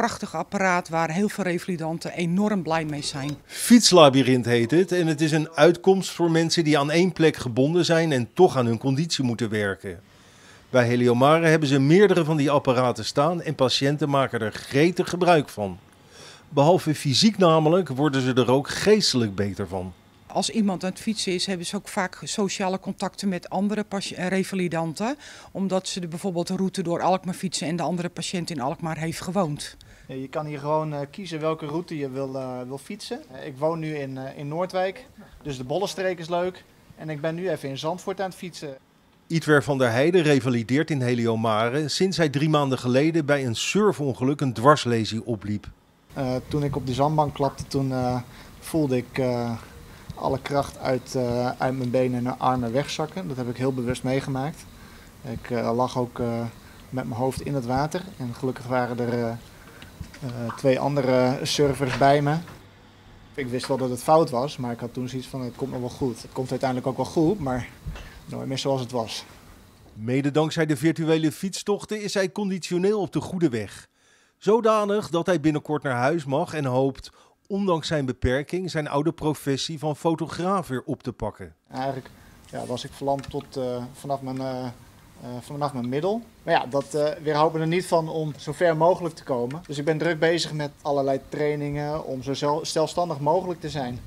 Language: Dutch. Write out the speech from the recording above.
prachtig apparaat waar heel veel revalidanten enorm blij mee zijn. Fietslabyrinth heet het en het is een uitkomst voor mensen die aan één plek gebonden zijn en toch aan hun conditie moeten werken. Bij Heliomare hebben ze meerdere van die apparaten staan en patiënten maken er gretig gebruik van. Behalve fysiek namelijk worden ze er ook geestelijk beter van. Als iemand aan het fietsen is, hebben ze ook vaak sociale contacten met andere revalidanten. Omdat ze de, bijvoorbeeld de route door Alkmaar fietsen en de andere patiënt in Alkmaar heeft gewoond. Je kan hier gewoon kiezen welke route je wil, wil fietsen. Ik woon nu in, in Noordwijk, dus de Bollenstreek is leuk. En ik ben nu even in Zandvoort aan het fietsen. Ietwer van der Heijden revalideert in Heliomare sinds hij drie maanden geleden bij een surfongeluk een dwarslesie opliep. Uh, toen ik op de zandbank klapte, toen uh, voelde ik uh, alle kracht uit, uit mijn benen en armen wegzakken. Dat heb ik heel bewust meegemaakt. Ik lag ook met mijn hoofd in het water en gelukkig waren er twee andere surfers bij me. Ik wist wel dat het fout was, maar ik had toen zoiets van het komt nog wel goed. Het komt uiteindelijk ook wel goed, maar nooit meer zoals het was. Mede dankzij de virtuele fietstochten is hij conditioneel op de goede weg. Zodanig dat hij binnenkort naar huis mag en hoopt, ondanks zijn beperking, zijn oude professie van fotograaf weer op te pakken. Eigenlijk ja, was ik verlamd tot uh, vanaf, mijn, uh, vanaf mijn middel. Maar ja, dat uh, weerhoudt me er niet van om zo ver mogelijk te komen. Dus ik ben druk bezig met allerlei trainingen om zo zelfstandig mogelijk te zijn.